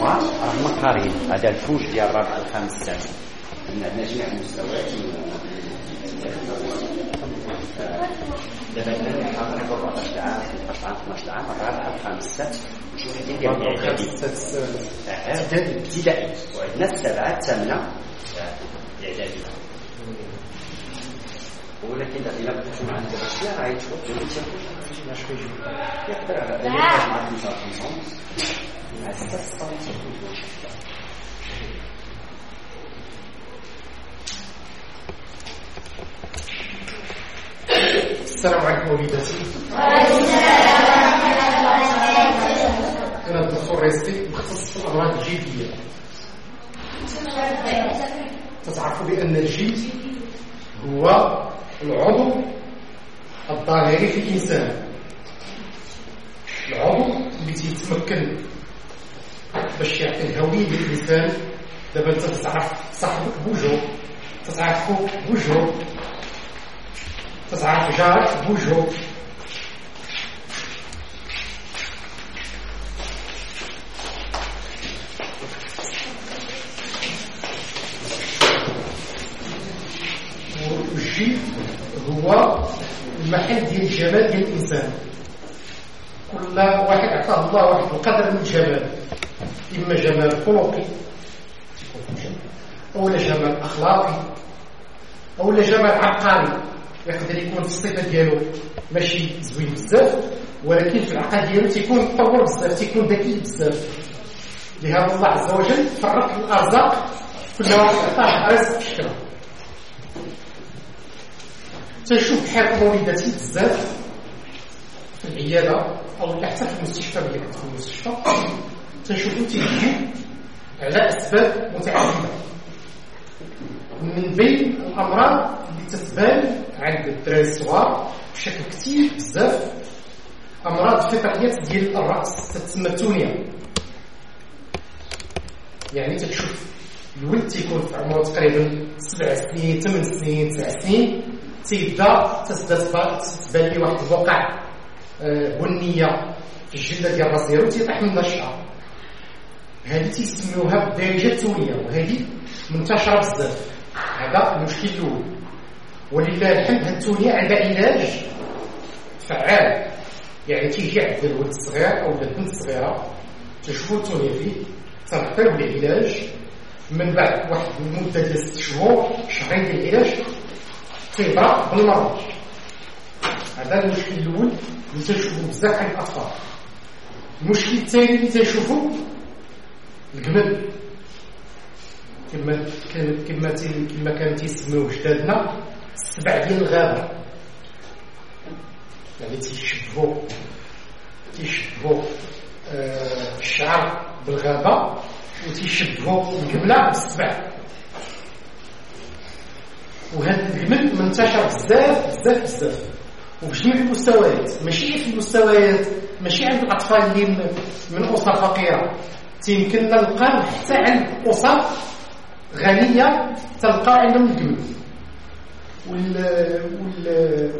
راه مقارين هذا الفوج ديال الرابع الخامس السادس عندنا جميع المستويات دابا كنا حاضرين 14 عام 13 عام 12 عام الرابع الخامس السادس نشوف حاجة ديال ابتدائي وعندنا السبعه الثامنه اعدادي ولكن الا بدات مع الدراسيه راه يتوقع يقدر على مع 55 مع 56 السلام عليكم وليداتي أنا الدكتور ريستي مختص في الأمراض الجلديه تتعرفوا بأن الجلد هو العضو الظاهري في الإنسان. العضو اللي تيتمكن باش يعطي الهويه للانسان دابا انت تتعرف صاحبك بوجهه تتعرف خوك بوجهه تتعرف جارك بوجهه هو المحل ديال الجمال ديال الإنسان. كل واحد عطاه الله واحد القدر من الجمال اما جمال خلقي أو جمال اخلاقي أو جمال عقاري يقدر يكون في الصفة ديالو ماشي زوين بزاف ولكن في العقل ديالو تيكون مطور بزاف تيكون ذكي بزاف. لهذا الله عز وجل فرق الأرزاق كل واحد عطاه رزق في شكله تنشوف بحال وليداتي بزاف في العيادة أو حتى في المستشفى ملي كتدخل المستشفى. تيجيو على أسباب متعددة. من بين الأمراض اللي تتبان عند الدراري الصغار بشكل كثير بزاف أمراض فطريات ديال الرأس تتسمى التونيه يعني تشوف الولد تيكون في عمره تقريبا سبع سنين ثمان سنين تسع سنين تيبدأ تبدا تبان لي واحد البقع بنية في الجلدة ديال ديالو تيطيح منها الشعر هذه تيسميوها بالدارجه التونيه وهذه منتشرة بزاف. هذا المشكل الأول. ولله الحمد هاد التونيه عندها علاج فعال. يعني تيجي عند الولد الصغير أو البنت الصغيرة تشوفوا التونيه فيه تنعطيوه العلاج من بعد واحد المدة ديال ست شهور شهرين ديال العلاج تيبرا بالمرض. هذا المشكل الأول اللي تنشوفو بزاف عند الأطفال. المشكل الثاني اللي تنشوفو الجمل كما كما كما كان تيسميوه جدادنا السبع ديال الغابة. يعني تيشبهوا تيشبهوا آه الشعر بالغابة وتيشبهوا الجملة بالسبع. وهذا الجمل منتشر بزاف بزاف بزاف. وبجميع المستويات. ماشي في المستويات ماشي عند الأطفال اللي من اسر فقيرة. تيمكن نلقاو حتى عند أسر غنية تلقى عندهم الجمل وال وال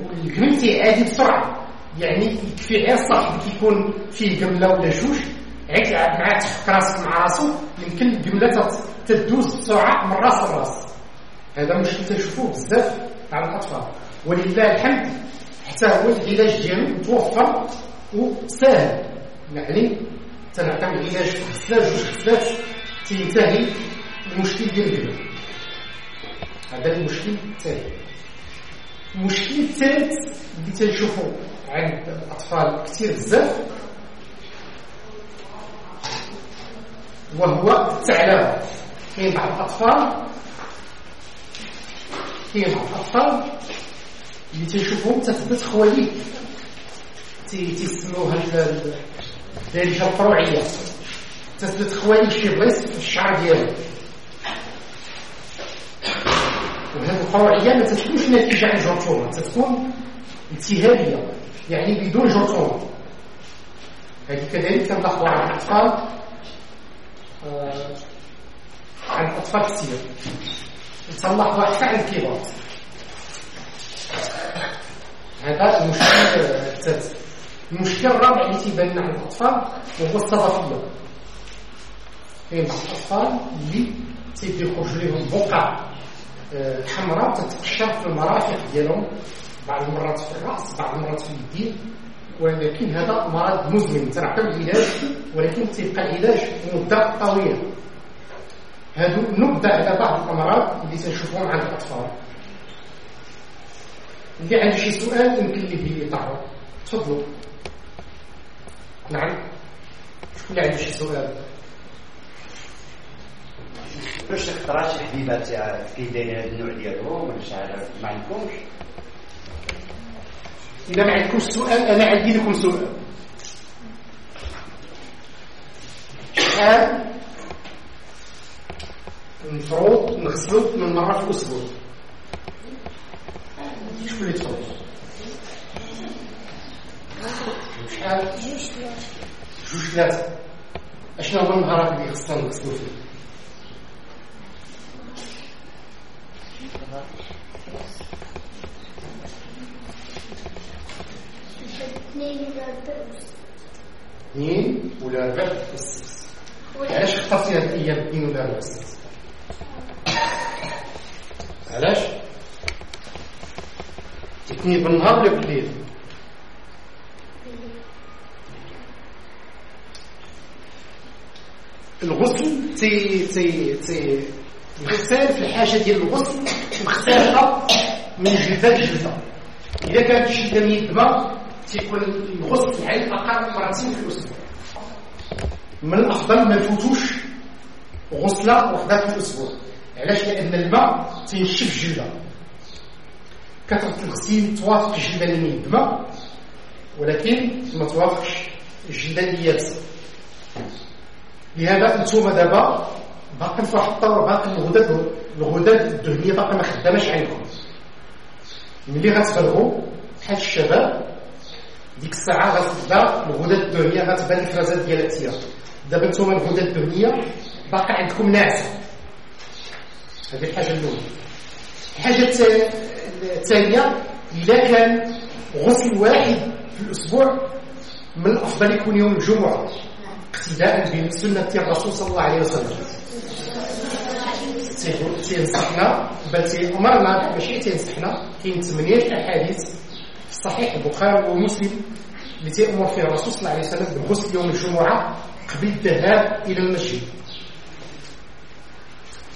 والجمل تيعادي بسرعة. يعني يكفي غير صاحب كيكون فيه جملة ولا جوج عيك مع تحك راسك مع راسو يمكن الجملة تدوز بسرعة من راس لراس هذا مشكل تنشوفوه بزاف على الأطفال. ولله الحمد حتى هو العلاج ديالو متوفر وسهل يعني تنعطيو في خصلات جوج خصلات تينتهي المشكل ديال الجبل. هذا المشكل الثاني. المشكل الثالث اللي تنشوفو عند الأطفال كثير بزاف وهو التعلم. كاين بعض الاطفال كاين بعض الأطفال اللي تنشوفهم تثبت خواليد. تيسموها الدارجه الفروعيه تثبت خواليد شي بلايص في الشعر ديالو. وهذه الفروعيه ما تكونش نتيجه عن جرثومه تتكون التهابيه يعني بدون جرثومه هذه كذلك تنلاحظوا عند الأطفال. آه عند الأطفال كثير. تنلاحظوا حتى عند الكبار. هذا المشكل الثالث المشكل الرابع اللي تيبان عند الأطفال وهو الصدفيه كاين بعض الأطفال اللي تيبدا يخرج لهم بقع آه، حمراء تتكشف في المرافق ديالهم. بعض المرات في الرأس بعض المرات في اليدين ولكن هذا مرض مزمن تنعطيو العلاج ولكن تيبقى العلاج مدة طويلة. هادو نبدأ على بعض الأمراض اللي تنشوفوهم عند الأطفال. اللي عنده شي سؤال يمكن ليه يطرح تفضلوا. نعم. اللي عنده شي سؤال. باش تختار شي حبيبات كي دايرين هذا النوع ديالهم ولا شي حاجة ما عندكمش؟ إذا ما عندكمش سؤال أنا عندي لكم سؤال. شحال المفروض نغسلو من مرة في الأسبوع شكون اللي تفضل شحال جوج ثلاثة اشنو هو النهارات اللي خصنا نغسلو فيه اثنين ولا ربع بس علاش اخترتي هاد الأيام اثنين ولا ربع بس علاش اثنين بالنهار ولا بالليل الغسل تي تي تي الغسال في الحاجة ديال الغسل مختلفه من جلدة لجلدة. إذا كانت الجلده ميدمه تيكون الغسل العين أقل مرتين في الأسبوع. من الأفضل ما نفوتوش غسلة وحدة في الأسبوع. علاش؟ لأن الماء تينشف الجلدة. كثره الغسيل توافق الجلدة اللي ولكن ما توافقش الجلدة اللي لهذا أنتم دابا باقي في واحد الطور باقي الغدد الغدد الدهنية باقي ما خداماش عندكم ملي غتفرغوا بحال الشباب ديك الساعة غتبدا الغدد الدهنية غتبان الفرازات ديالها تيا دابا نتوما الغدد الدهنية باقي عندكم ناعسه هذه الحاجة الأولى. الحاجة الثانية اذا كان غسل واحد في الأسبوع من الافضل يكون يوم الجمعة. اقتداء بسنة الرسول صلى الله عليه وسلم. تينصحنا بل تيأمرنا ماشي تينصحنا كاين ثمانية أحاديث في صحيح البخاري ومسلم اللي تيأمر فيها الرسول صلى الله عليه وسلم بغسل يوم الجمعة قبل الذهاب إلى المسجد.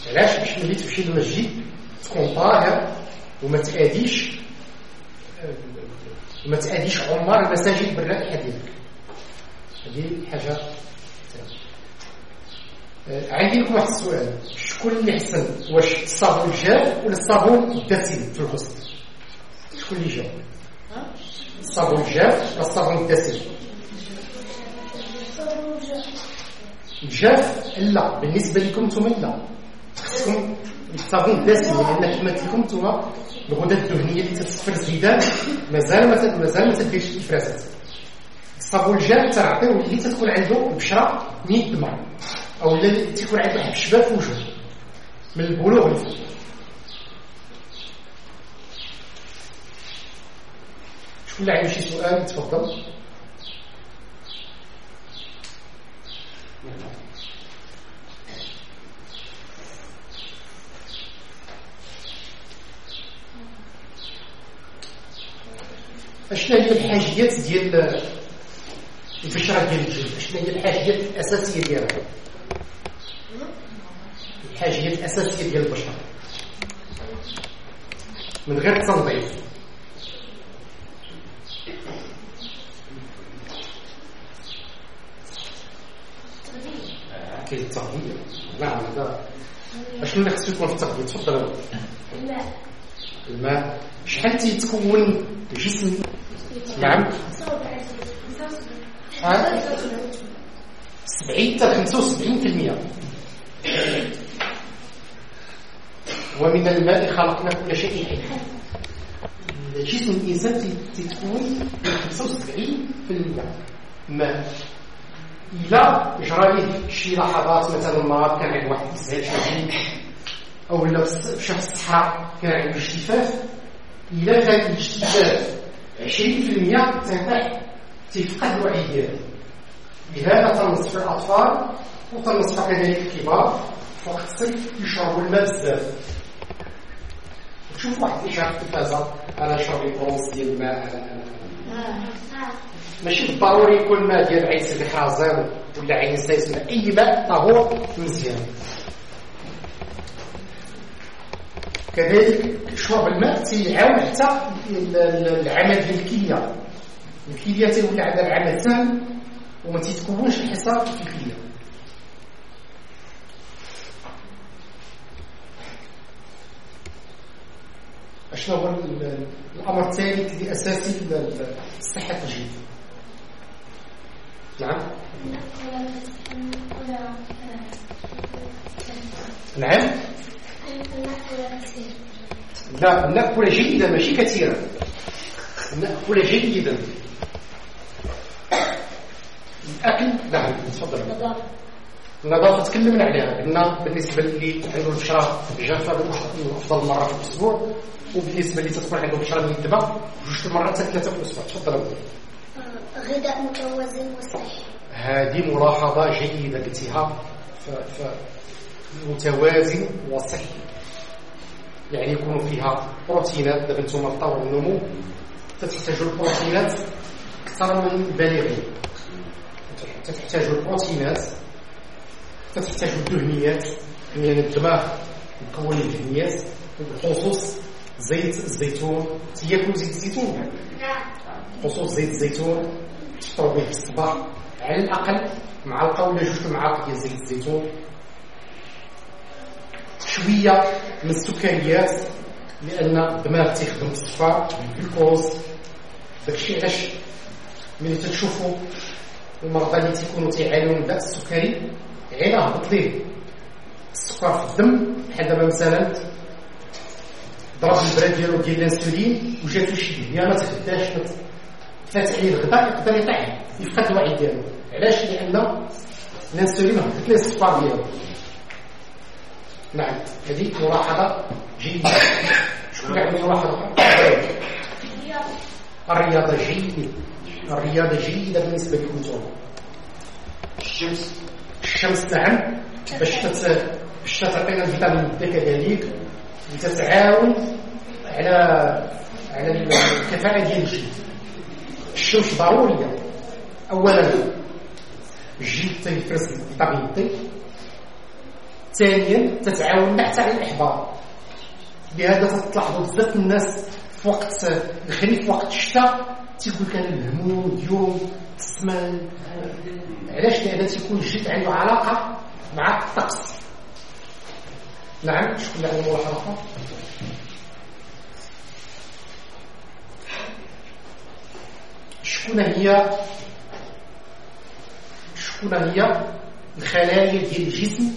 علاش باش ملي تمشي للمسجد تكون طاهر وما تأذيش وما تأذيش عمار المساجد بالرائحة ديالك. هذه حاجة عندي لكم واحد السؤال. شكون اللي احسن واش الصابون الجاف ولا الصابون الدسم في الغسل؟ شكون اللي جاوب؟ الصابون الجاف ولا الصابون الدسم؟ الجاف لا. بالنسبة لكم نتوما لا. خصكم الصابون الدسم لأن كما قلت لكم نتوما الغدد الدهنية اللي تتصفر الزيدان مازال مازال ما تديرش الافرازات الصابون الجاف تعطيو اللي تكون عنده البشره ميدمه أو الذي عنده واحد الشباب في وجهه من البلوغ شكون اللي عنده شي سؤال تفضل. اشنا هي الحاجيات ديال البشره ديال الجلد؟ اشنا هي الحاجيات الأساسية ديالها؟ الحاجيات الاساسيه ديال البشرة. من غير تنظيف كاين التغذيه نعم هذا اشنو اللي خصو يكون في التغذيه تفضل. الماء. الماء. شحال تيتكون الجسم نعم. 70 حتى 75% ومن الماء خلقنا كل شيء حي جسم الإنسان تتكون 75% ماء إذا جرى ليه شي لحظات مثلا مرض كان عنده واحد الاسهال شديد أو لا في الصحراء كان عنده اجتفاف إذا كان الاجتفاف 20% تنفع تيفقد الوعي ديالو لهذا تنص في الأطفال النصفة كذلك الكبار وقت الصيف يشربوا الماء بزاف. شوف واحد الإشارة في التلفازة أنا شربي برونس ديال الماء ماشي بالضروري يكون ماء ديال عين سيدي حازم ولا عين سيسمة أي ماء طهور مزيان. كذلك شرب الماء تيعاون حتى العمل ديال الكلية. الكلية تيولي عندها العمل سهل وما تيتكونش الحصار في الكلية. اشنو هو الأمر الثالث اللي أساسي لصحه الجلد نعم. نعم. لا نأكل جيدا ماشي كثيرا. نأكل جيدا. الأكل نعم تفضل. النظافة تكلمنا عليها. قلنا بالنسبة اللي عنده البشرة جافة أفضل مرة في الأسبوع وبالنسبة اللي تكون عنده بشرة مندبة جوج مرات حتى ثلاثة في الأسبوع. تفضل غذاء متوازن وصحي. هذه ملاحظة جيدة قلتيها. متوازن وصحي. يعني يكون فيها بروتينات دابا نتوما في طور النمو تتحتاجوا البروتينات أكثر من البالغين تتحتاجوا البروتينات تتحتاجوا الدهنيات يعني الدماغ مكون الدهنيات بخصوص زيت الزيتون تياكلوا زيت الزيتون. خصوص زيت الزيتون تفطروا به في الصباح. على الأقل معلقة ولا جوج معالق ديال زيت الزيتون. شوية من السكريات لأن الدماغ تيخدم بالصفار بالجلوكوز داكشي علاش؟ ملي تتشوفوا المرضى اللي تيكونوا تيعانيوا من داك السكري عينا هبط ليه السكر في الدم بحال دابا مثلا ضرب البراد ديالو ديال الانسولين وجاتو شي دهيه ما تخداش فات عليه الغداء يقدر يطيح. يفقد الوعي ديالو. علاش؟ لأن الانسولين هبط ليه السكر ديالو. نعم هذه ملاحظة جيدة. شكون يعني ملاحظة؟ الرياضة جيدة. الرياضة جيدة بالنسبة لكم الشمس. الشمس نعم باش باش تعطينا الفيتامين د كذلك وتتعاون على على الكفاءة ديال الجلد. الشمس ضرورية. أولا الجلد تيفرز الفيتامين د ثانيا تتعاون حتى على الإحباط. بهذا تلاحظوا بزاف الناس في وقت الخريف وقت الشتاء تيقول كان الهموم اليوم السمان علاش؟ لأن تيكون الجلد عنده علاقة مع الطقس. نعم شكون اللي عنده ملاحظه شكون هي شكون هي الخلايا ديال الجسم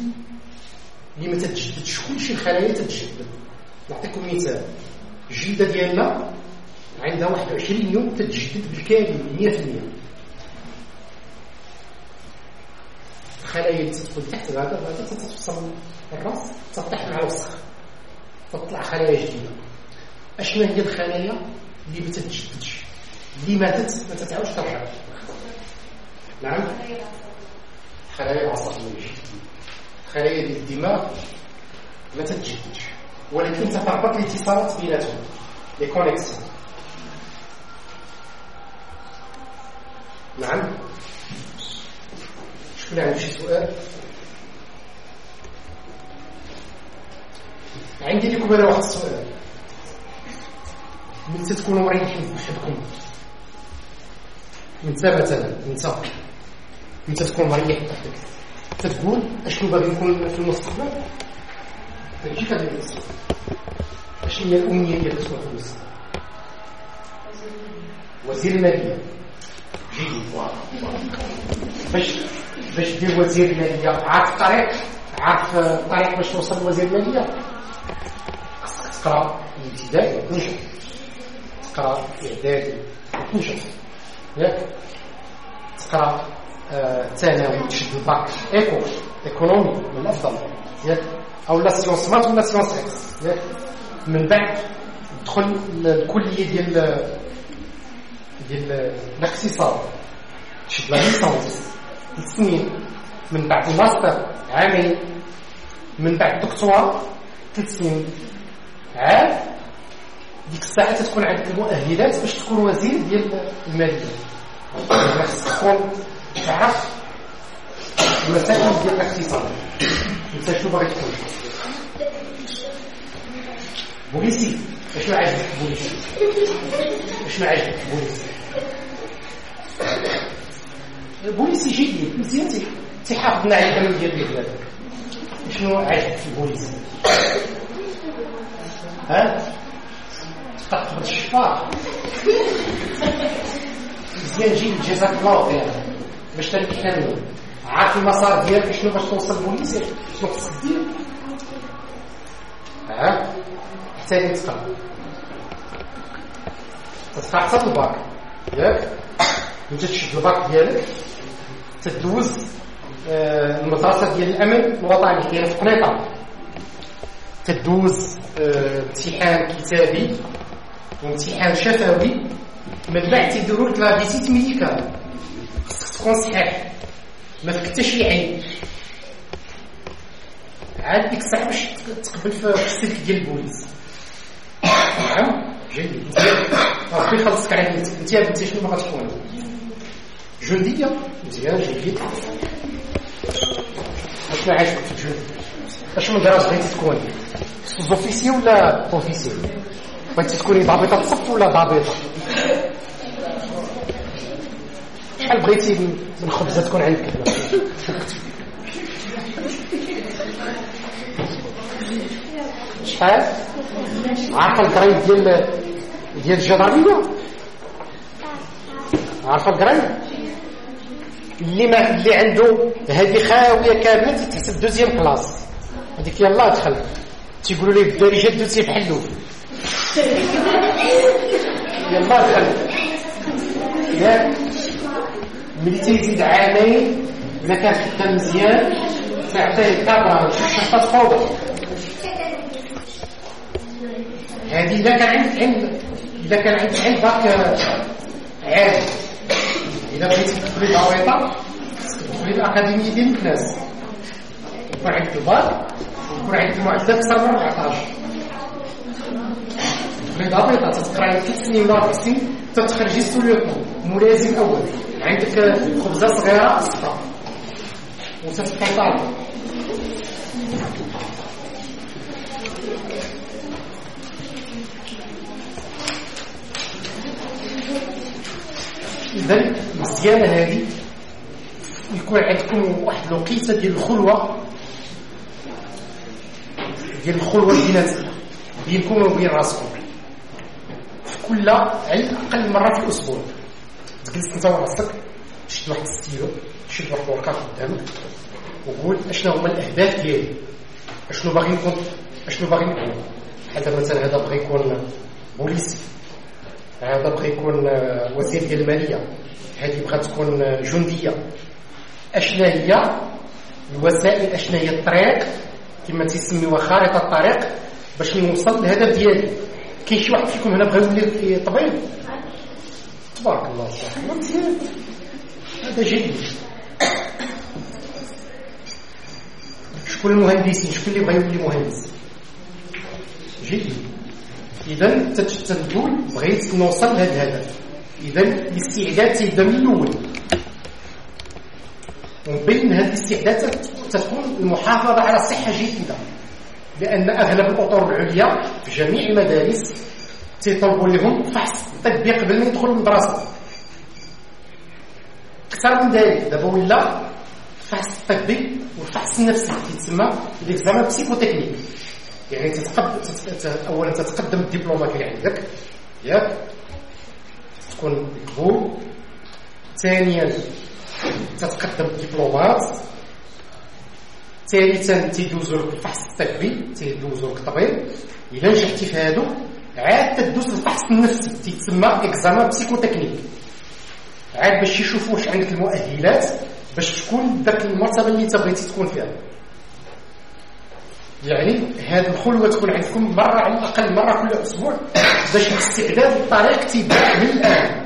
اللي ما تتجددش. كلشي الخلايا تتجدد. نعطيكم مثال. الجلدة ديالنا عندها 21 يوم تتجدد بالكامل 100% الخلايا اللي تدخل تحت هذا هذا تتوصل الراس. تطيح مع الوسخ. تطلع خلايا جديدة. اشنو هي الخلايا؟ اللي ما تتجددش. اللي ماتت ما تتعاودش ترجع نعم؟ خلايا العصبيه خلايا الدماغ ما تتجددش. ولكن تتربط الاتصالات بيناتهم. لي كونيكسيون نعم؟ شكون عنده شي سؤال عندي لكم أنا واحد السؤال ملي تكونوا مريحين في وحدكم انت مثلا انت انت تكون مريح بوحدك تتقول أشنو باغي نكون في المستقبل؟ تجي هذه المستقبل أشنو هي الأمنية ديالك تكون في المستقبل؟ وزير المالية. جيد باش باش دير وزير الماليه عارف الطريق؟ عارف الطريق باش توصل لوزير الماليه خصك تقرا الابتدائي وتنشط تقرا الإعدادي وتنشط ياك. تقرا ثانوي تشد ال bac. éco économie من الافضل ياك. أو لا sciences maths ولا sciences ex ياك. من بعد. تدخل الكليه ديال ديال الاقتصاد. تشد la licence سنين من بعد الماستر عامين من بعد الدكتوراه ثلاث سنين عام ديك الساعة تكون عندك المؤهلات باش تكون وزير ديال المالية. خصك تكون تعرف المسائل ديال الاقتصاد. انت شنو باغي تكون بوليسي. اشنو عاجبك بوليسي؟ اشنو عاجبك بوليسي؟ البوليسي جيد مزيان تيحافظنا على الامن ديال البلاد شنو عاجبك في البوليسي ها؟ تقبض الشفار مزيان جيد جزاك الله خير. باش تنكمل عارف المسار ديالك شنو باش توصل للبوليسي شنو خصك دير؟ ها؟ حتى تقرا تقرا حتى الباك ياك؟ انت تشد الباك ديالك. تدوز آه، المدرسة ديال الأمن الوطني كاينة في قنيطرة. تدوز آه، امتحان كتابي وامتحان شفوي. من بعد تيديروا لك la visite médicale. خصك تكون صحيح ما فيك حتى شي عيب عاد ديك الساعة باش تقبل في السلك ديال البوليس. نعم جيد. ربي يخلصك على انت انت شنو باغا تكون جنديه مزيان جيد اشنو عاجبك في الجند اشنو دراس بغيتي تكون sous-officier ولا officier بغيتي تكوني ضابطه صف ولا ضابطه شحال بغيتي من خبزه تكون عندك شحال عارفه الكرايم ديال ديال الجداريه عارفه الكرايم اللي ما اللي عنده هذه خاوية كاملة تتحسب دوزيام كلاس. هذيك يلاه دخل. تيقولوا ليه بالدارجه دوزيام بحلو. يلاه دخل. ياك ملي تيزيد عامين إذا كان خدام مزيان تعطيه كابرا شحطه فوضى. هذه إذا كان عندك عند إذا كان عندك عندك عادي بغيتي تدخلي ضويطه تدخلي الاكاديميه ديال الناس يكون عندك البار يكون عندك المعدل أكثر من 14 تدخلي ضابطه تتقراي ثلاث سنين ولا أربع سنين تتخرجي سوليوتون ملازم اول عندك خبزة صغيرة صفراء وتتبقى طالبه اذا مزيانه هذه يكون عندكم واحد الوقيتة ديال الخلوة ديال الخلوة الذاتيه بينكم وبين راسكم. في كل على الأقل مرة في الأسبوع. تجلس انت وراسك تشد واحد الستيلو تشد واحد الورقة قدامك وقول أشنو هما الأهداف ديالي؟ أشنو باغي نكون أشنو باغي نكون بحال مثلا هذا بغى يكون بوليسي هذا بغى يكون وزير ديال المالية. هذه بغات تكون جندية. اشنا هي الوسائل اشنا هي الطريق كما تيسميوها خارطة الطريق باش نوصل للهدف ديالي. كاين شي واحد فيكم هنا بغى يولي طبيب؟ تبارك الله. صح هذا جيد. شكون المهندسين شكون اللي بغى يولي مهندس؟ جيد. اذا تتقول بغيت نوصل لهذا الهدف. اذا الاستعداد تيبدا من الأول. ومن بين هذه الاستعدادات تكون المحافظة على صحة جيدة لأن أغلب الاطر العليا في جميع المدارس تيطلبوا لهم فحص طبي قبل ما يدخلوا المدرسة. أكثر من ذلك دابا ولا الفحص الطبي والفحص النفسي كيتسمى ليكزامان بسيكوتكنيك يعني تتقدم اولا تتقدم الدبلومات اللي عندك ياك. تكون مقبول ثانيا تتقدم الدبلومات ثالثا تيدوزو لك الفحص الطبي تيدوزو لك طبيب إلا نجحتي في هادو عاد تدوز الفحص النفسي. تيتسمى examen psychotechnique. عاد باش يشوفوا واش عندك المؤهلات باش تكون ذاك المرتبة اللي انت بغيتي تكون فيها. يعني هذه الخلوة تكون عندكم مرة على الأقل مرة كل أسبوع باش الاستعداد الطريق تيبدا من الآن.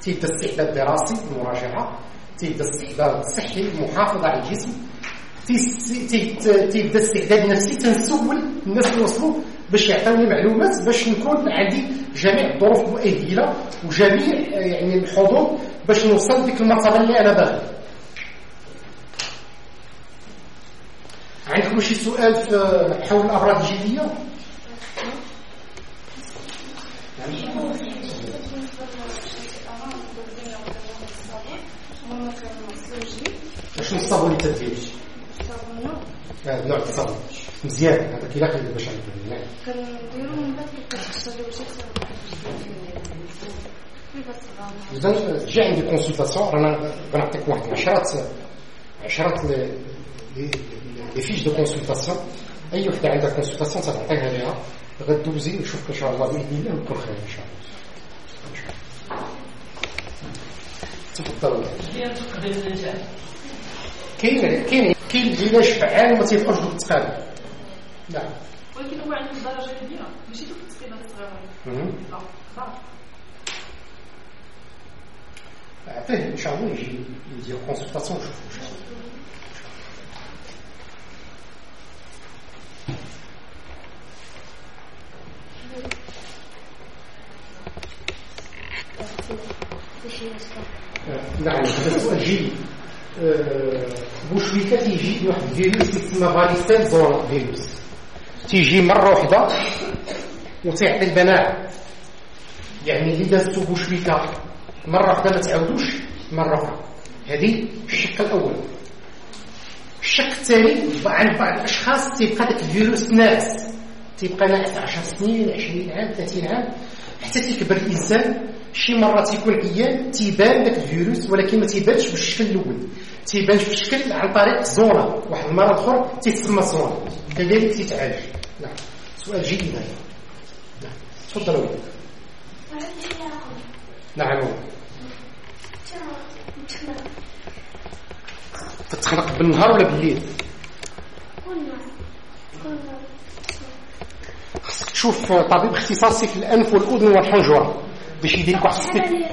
تيبدا الاستعداد الدراسي المراجعه تيبدا الاستحضار الصحي المحافظه على الجسم تيبدا استعداد نفسي تنسول الناس اللي وصلوا باش يعطيوني معلومات باش نكون عندي جميع الظروف المؤهلة وجميع يعني الحظوظ باش نوصل لديك المرتبة اللي أنا باغي. عندكم شي سؤال حول الأمراض الجلدية؟ شنو الصابون اللي تدير؟ الصابون آه، نوع الصابون مزيان هذا كيلاقي البشر كنديرو من بعد كنغسل وجهك إذا تجي عندي كونسلطاسيون رانا غنعطيك واحد 10 10 des fiches de consultation, et il y a une consultation, ça va être un réduit, je trouve que j'ai eu 10 000, je crois que j'ai eu 10 000. Je suis un peu plus. Je suis un peu plus. Je suis un peu. Je suis un peu. Je suis un. Je suis un peu. Je suis un peu. Je suis un peu. Je suis un peu. Je suis un. نعم هذا بوشويكا تيجي واحد الفيروس يسمى فاريسيل زون فيروس. تيجي مرة واحدة وتيعطي البناء يعني اللي دازتو بوشويكا مرة واحدة ما تعاودوش مرة أخرى. هذه الشق الأول. الشق الثاني عند بعض الأشخاص تيبقى داك الفيروس ناعس تيبقى ناعس 10 سنين 20 عام 30 عام. حتى تيكبر الإنسان شي مرة تيكون عيان تيبان داك الفيروس ولكن ما تيبانش بالشكل الأول. تيبان في الشكل عن طريق zona واحد المرض اخر تيسمى zona كذلك تيتعالج. نعم. سؤال جيد هذا. نعم. تفضلوا نعم. تتخلق بالنهار ولا بالليل؟ خصك تشوف طبيب اختصاصي في الأنف والأذن والحنجرة باش يدير لك واحد السبيك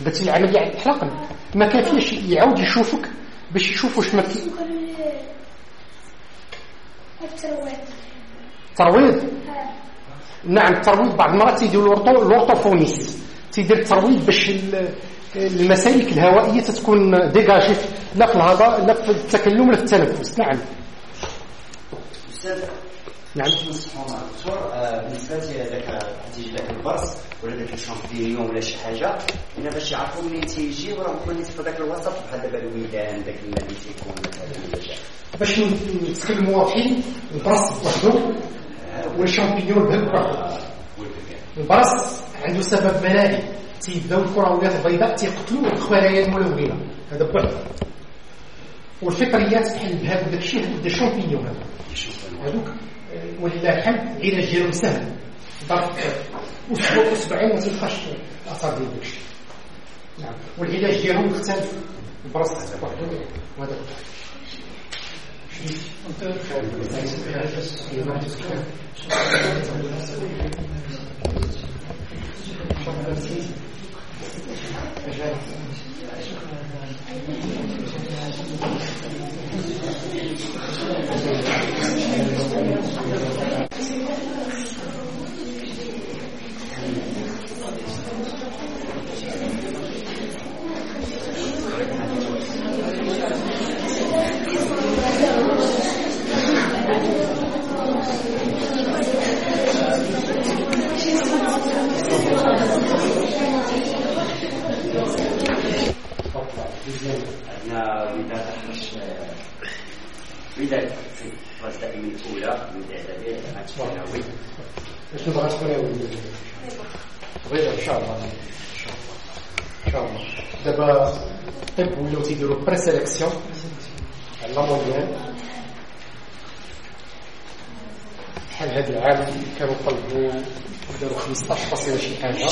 درتي العملية على اطلاقا. ما كافيش يعاود يشوفك باش يشوف واش ما كاين الترويض نعم الترويض بعض المرات تيديروا ال orthophoniste تيدير الترويض باش المسالك الهوائية تتكون dégagées لا في الهضرة لا في التكلم لا في التنفس. نعم. أستاذ نعم. دكتور بالنسبة لك تيجي لك البرص ولا داك الشامبينيون ولا شي حاجة هنا باش يعرفوا منين تيجي وراه ممكن في ذاك الوسط بحال دابا الويدان داك الماء اللي تيكون باش نتكلموا واضحين البرص بوحدو والشامبينيون بوحدو البرص. عنده سبب مناعي تيبداو الكرويات البيضاء تيقتلوا الخلايا الملونه هذا بوحدو والفطريات بحال بهذا داك الشيء هذوك الشامبينيون هذوك ولله الحمد علاج ديالهم سهل. ضغط أسبوع أسبوعين ما الاثار ديال داكشي نعم. والعلاج ديالهم مختلف. البرص وحده وهذا عندنا Thank you. présélection على moyenne بحال هذا العام كانوا طلبوا داروا 15 فاصلة شي حاجة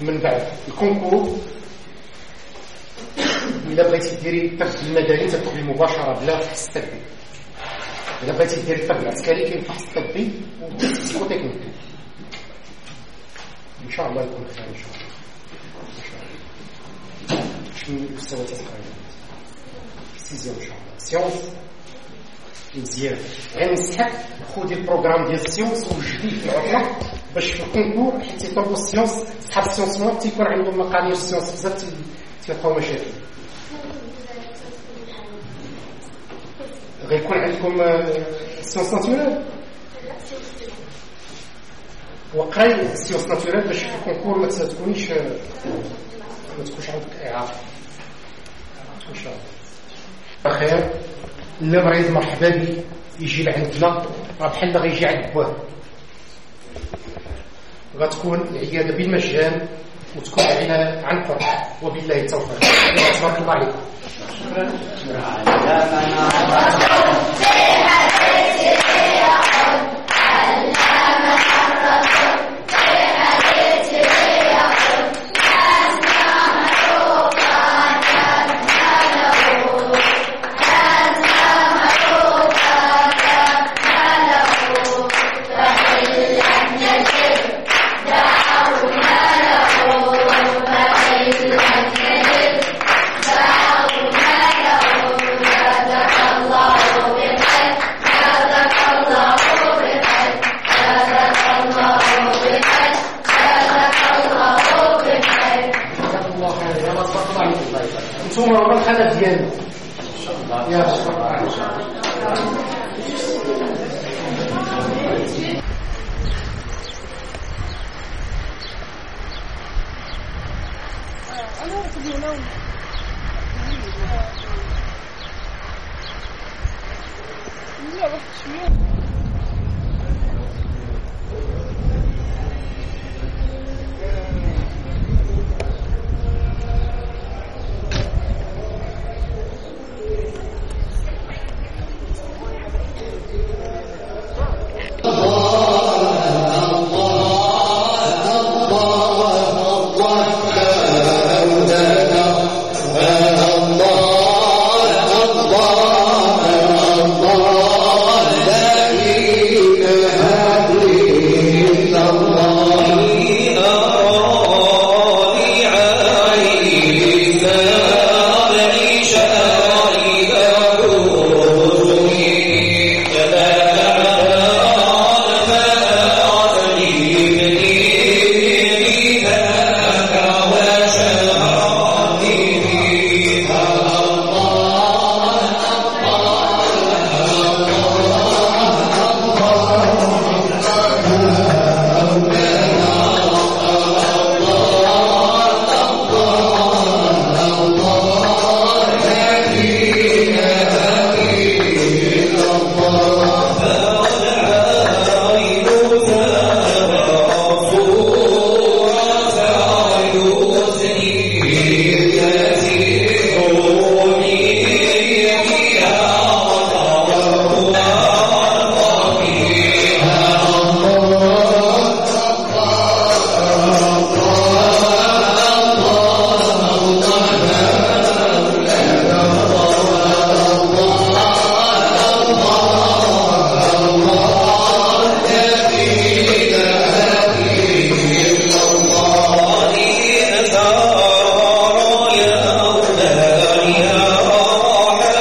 من بعد ال concours الا بغيتي ديري الطب المدني تدخلي مباشره بلا فحص طبي الا بغيتي ديري الطب العسكري كاين فحص طبي وتكنيك ان شاء الله يكون خير ان شاء الله في مستوى تقريبا sixième en sciences مزيان غير نصحك خذي ال programme ديال ال sciences وجديه في العطله باش في ال concours حيت تيطلبوا ال sciences صحاب ال sciences maths تيكون عندهم مقادير ال sciences بزاف تيلقاو مشاكل غيكون عندكم sciences naturelles وقراي sciences naturelles باش في ال concours ما تكونيش ما تكونش عندك اعاقه شاء الله. خير اللي مريض مرحبا به يجي لعندنا راه بحال غيجي عند بوه غتكون العيادة بالمجان وتكون علينا عن قرب. وبالله التوفيق. تبارك الله عليكم. أنتم